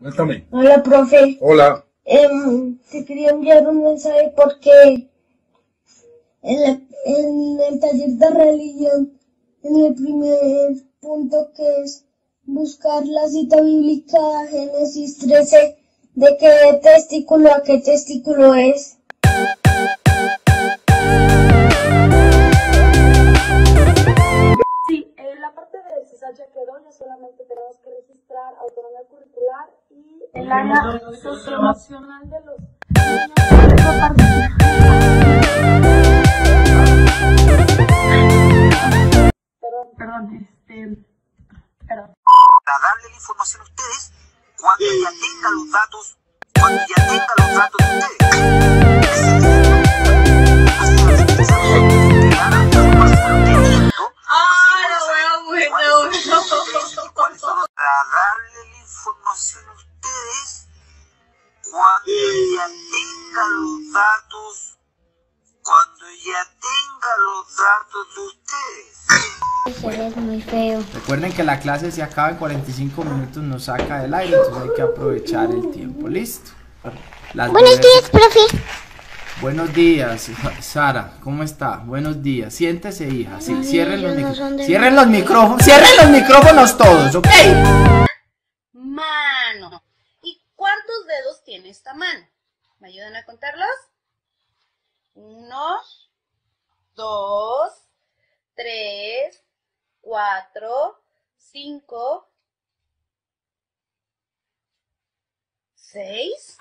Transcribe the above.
Cuéntame. Hola, profe. Hola. Em, te quería enviar un mensaje porque en, la- en el taller de religión, en el primer punto que es buscar la cita bíblica Génesis 13, de qué testículo a qué testículo es. Sí, eh, la parte de CISAL ya quedó, ya solamente tenemos que registrar autonomía curricular el área socioemocional de los niños. Perdón, perdón, este, perdón. para darle la información a ustedes cuando ya tenga los datos, cuando ya tenga los datos de ustedes. De ustedes. Muy feo. Recuerden que la clase se acaba en 45 minutos, nos saca del aire, entonces hay que aprovechar el tiempo. Listo. Las Buenos días, profe. Buenos días, Sa- Sara, ¿cómo está? Buenos días. Siéntese, hija. Sí, cierren los, no cierren los micrófonos. Cierren los micrófonos todos, ¿ok? Mano. ¿Y cuántos dedos tiene esta mano? ¿Me ayudan a contarlos? Uno, 2, 3, 4, 5, 6.